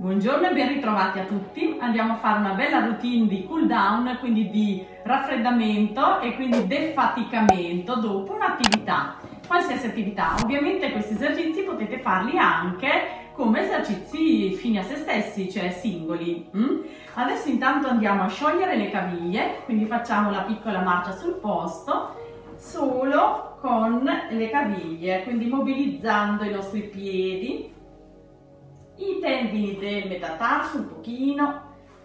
Buongiorno e ben ritrovati a tutti. Andiamo a fare una bella routine di cool down, quindi di raffreddamento e quindi defaticamento dopo un'attività, qualsiasi attività. Ovviamente questi esercizi potete farli anche come esercizi fini a se stessi, cioè singoli. Mm? Adesso intanto andiamo a sciogliere le caviglie, quindi facciamo la piccola marcia sul posto solo con le caviglie, quindi mobilizzando i nostri piedi i tendini del metatarso un pochino,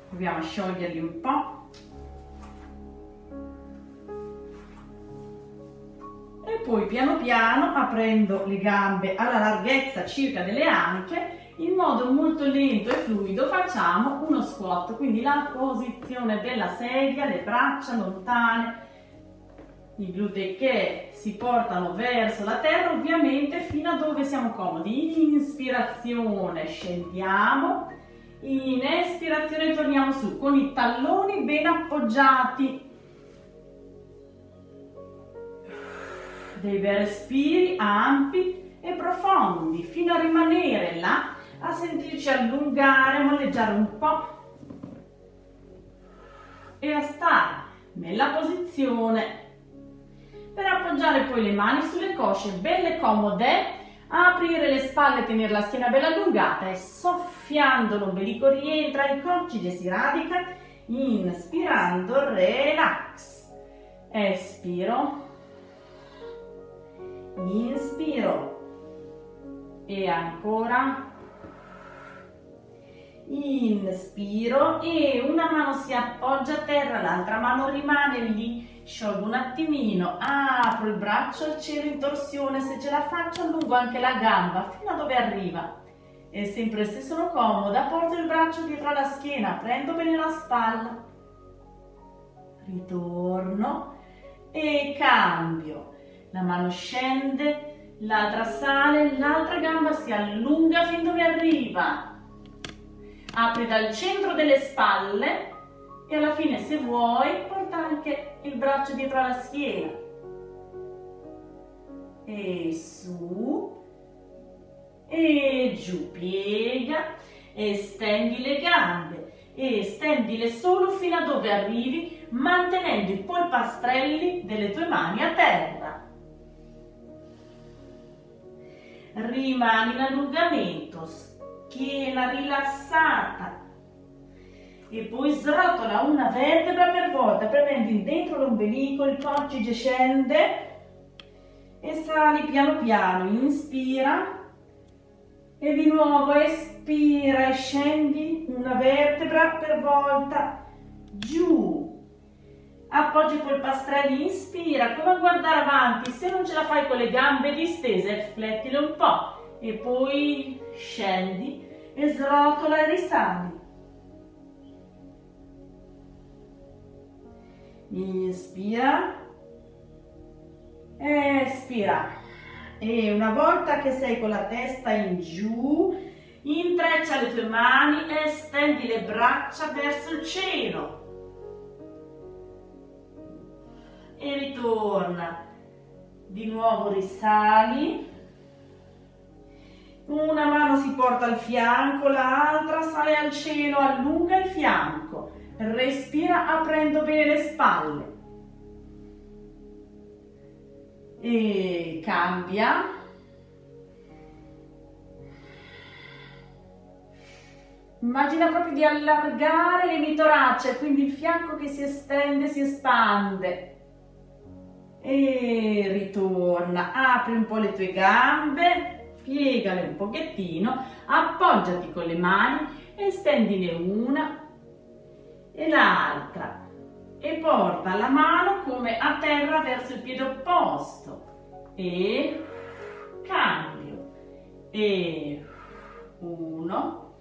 proviamo a scioglierli un po'. E poi piano piano aprendo le gambe alla larghezza circa delle anche, in modo molto lento e fluido facciamo uno squat, quindi la posizione della sedia, le braccia lontane, i glutei che si portano verso la terra ovviamente fino a dove siamo comodi. In inspirazione scendiamo, in espirazione torniamo su con i talloni ben appoggiati. Dei bei respiri ampi e profondi fino a rimanere là, a sentirci allungare, molleggiare un po' e a stare nella posizione appoggiare poi le mani sulle cosce belle comode, aprire le spalle, tenere la schiena bella allungata e soffiando l'ombelico rientra, il coccige si radica, inspirando relax, espiro, inspiro. E ancora. Inspiro e una mano si appoggia a terra, l'altra mano rimane lì sciolgo un attimino, apro il braccio al cielo in torsione, se ce la faccio allungo anche la gamba fino a dove arriva. E sempre se sono comoda porto il braccio dietro alla schiena, prendo bene la spalla, ritorno e cambio. La mano scende, l'altra sale, l'altra gamba si allunga fin dove arriva. Apri dal centro delle spalle e alla fine se vuoi porta anche il braccio dietro alla schiena. E su e giù piega estendi le gambe e stendile solo fino a dove arrivi mantenendo i polpastrelli delle tue mani a terra. Rimani in allungamento schiena rilassata e poi srotola una vertebra per volta premendo dentro l'ombelico, il coccige scende e sali piano piano, inspira e di nuovo espira e scendi una vertebra per volta giù. Appoggi i polpastrelli, inspira come a guardare avanti, se non ce la fai con le gambe distese flettile un po' e poi scendi e srotola e risali inspira, espira. E una volta che sei con la testa in giù, intreccia le tue mani e stendi le braccia verso il cielo. E ritorna. Di nuovo risali. Una mano si porta al fianco, l'altra sale al cielo, allunga il fianco respira aprendo bene le spalle. E cambia. Immagina proprio di allargare le mitoracce quindi il fianco che si estende si espande. E ritorna. Apri un po' le tue gambe piegale un pochettino appoggiati con le mani estendine una e l'altra e porta la mano come a terra verso il piede opposto e cambio e uno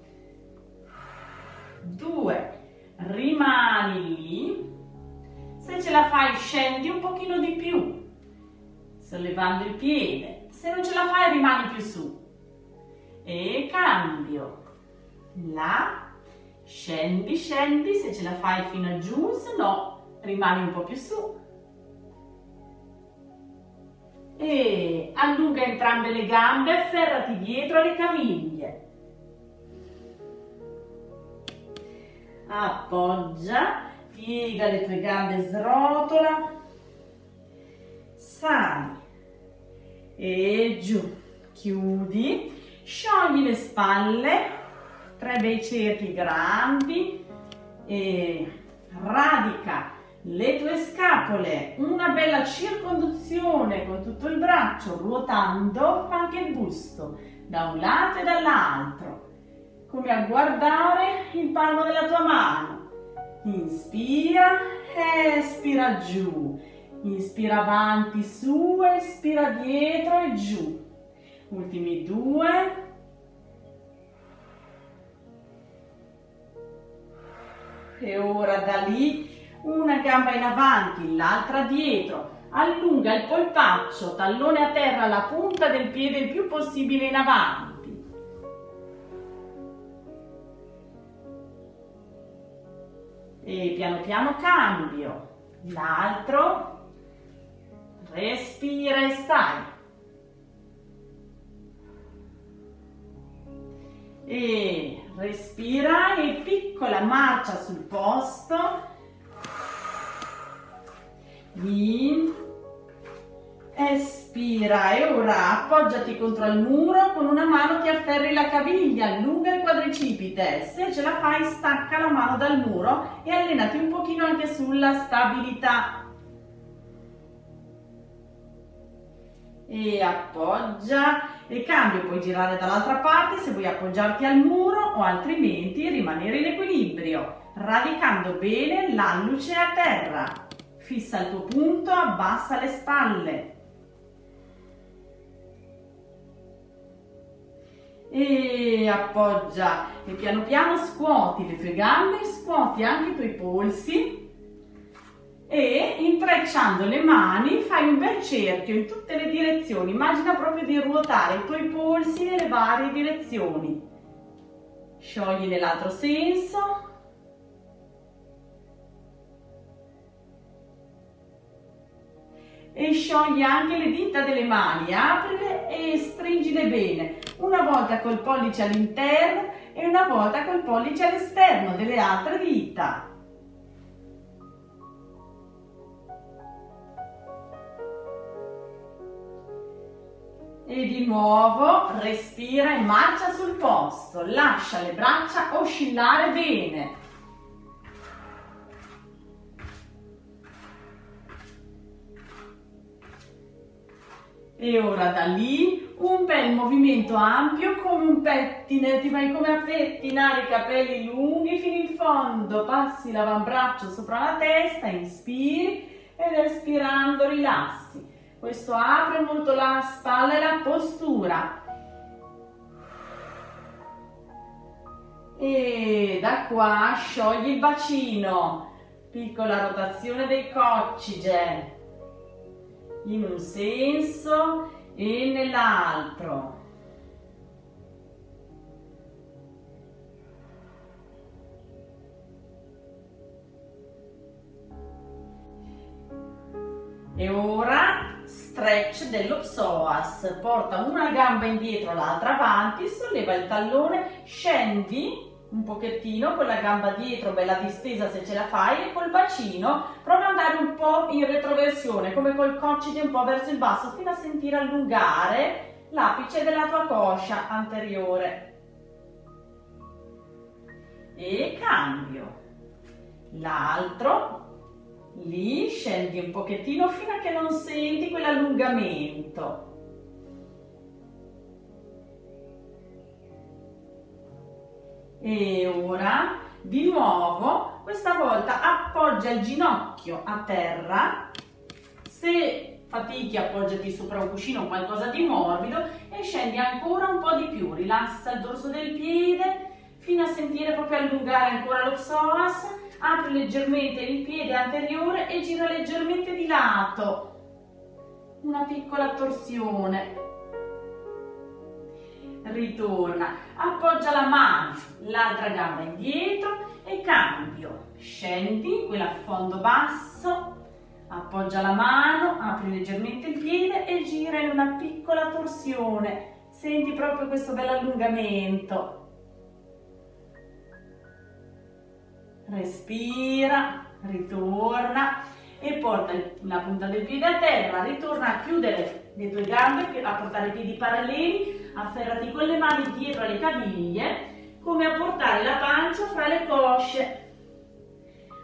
due rimani lì. Se ce la fai scendi un pochino di più. Sollevando il piede se non ce la fai rimani più su. E cambio. Là Scendi, scendi, se ce la fai fino a giù, se no rimani un po' più su. E allunga entrambe le gambe, afferrati dietro alle caviglie. appoggia, piega le tue gambe, srotola, sali e giù, chiudi, sciogli le spalle, tre bei cerchi grandi e radica le tue scapole, una bella circonduzione con tutto il braccio, ruotando anche il busto da un lato e dall'altro, come a guardare il palmo della tua mano. Inspira, espira giù, inspira avanti, su, espira dietro e giù. Ultimi due. E ora da lì una gamba in avanti, l'altra dietro, allunga il polpaccio, tallone a terra, la punta del piede il più possibile in avanti. E piano piano cambio. L'altro, respira e stai. E respira e piccola marcia sul posto. In, espira e ora appoggiati contro il muro con una mano ti afferri la caviglia, allunga il quadricipite, se ce la fai stacca la mano dal muro e allenati un pochino anche sulla stabilità. E appoggia e cambio, puoi girare dall'altra parte se vuoi appoggiarti al muro o altrimenti rimanere in equilibrio, radicando bene l'alluce a terra. Fissa il tuo punto, abbassa le spalle. E appoggia e piano piano scuoti le tue gambe, scuoti anche i tuoi polsi e intrecciando le mani fai un bel cerchio in tutte le direzioni. Immagina proprio di ruotare i tuoi polsi nelle varie direzioni. Sciogli nell'altro senso e sciogli anche le dita delle mani, aprile e stringile bene, una volta col pollice all'interno e una volta col pollice all'esterno delle altre dita. E di nuovo respira e marcia sul posto, lascia le braccia oscillare bene. E ora da lì un bel movimento ampio come un pettine, ti vai come a pettinare i capelli lunghi fino in fondo, passi l'avambraccio sopra la testa, inspiri ed espirando rilassi. Questo apre molto la spalla e la postura. E da qua sciogli il bacino, piccola rotazione dei coccige in un senso e nell'altro. E ora stretch dello psoas, porta una gamba indietro, l'altra avanti, solleva il tallone, scendi un pochettino con la gamba dietro, bella distesa se ce la fai, e col bacino prova ad andare un po' in retroversione, come col coccige un po' verso il basso, fino a sentire allungare l'apice della tua coscia anteriore. E cambio. L'altro, lì scendi un pochettino fino a che non senti quell'allungamento. E ora di nuovo, questa volta appoggia il ginocchio a terra. Se fatichi appoggiati sopra un cuscino o qualcosa di morbido e scendi ancora un po' di più. Rilassa il dorso del piede fino a sentire proprio allungare ancora lo psoas. Apri leggermente il piede anteriore e gira leggermente di lato. Una piccola torsione ritorna, appoggia la mano, l'altra gamba indietro e cambio, scendi, quella a fondo basso, appoggia la mano, apri leggermente il piede e gira in una piccola torsione, senti proprio questo bel allungamento. Respira, ritorna e porta la punta del piede a terra, ritorna a chiudere le tue gambe, a portare i piedi paralleli, afferrati con le mani dietro le caviglie, come a portare la pancia fra le cosce.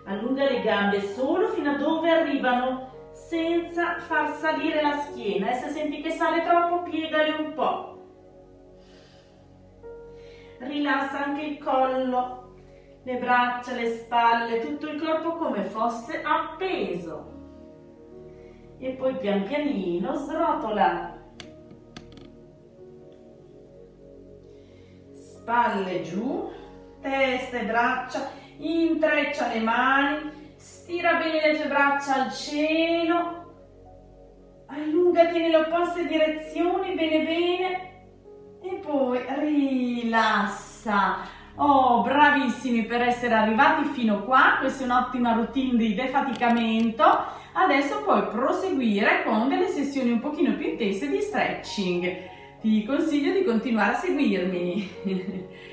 Allunga le gambe solo fino a dove arrivano, senza far salire la schiena e se senti che sale troppo piegale un po'. Rilassa anche il collo, le braccia, le spalle, tutto il corpo come fosse appeso. E poi pian pianino srotola. Spalle giù, testa e braccia, intreccia le mani, stira bene le tue braccia al cielo, allungati nelle opposte direzioni, bene bene, e poi rilassa Oh, bravissimi per essere arrivati fino qua, questa è un'ottima routine di defaticamento. Adesso puoi proseguire con delle sessioni un pochino più intense di stretching. Ti consiglio di continuare a seguirmi.